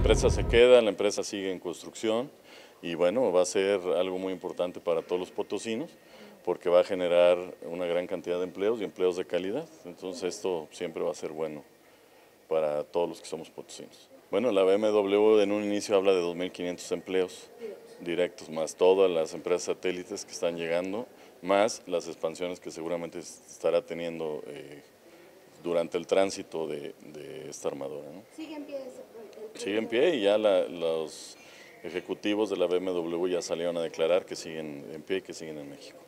empresa se queda, la empresa sigue en construcción y bueno, va a ser algo muy importante para todos los potosinos porque va a generar una gran cantidad de empleos y empleos de calidad. Entonces esto siempre va a ser bueno para todos los que somos potosinos. Bueno, la BMW en un inicio habla de 2.500 empleos directos, más todas las empresas satélites que están llegando, más las expansiones que seguramente estará teniendo eh, durante el tránsito de, esta armadora. ¿Sigue en pie? Sigue en pie y ya los ejecutivos de la BMW ya salieron a declarar que siguen en pie y que siguen en México.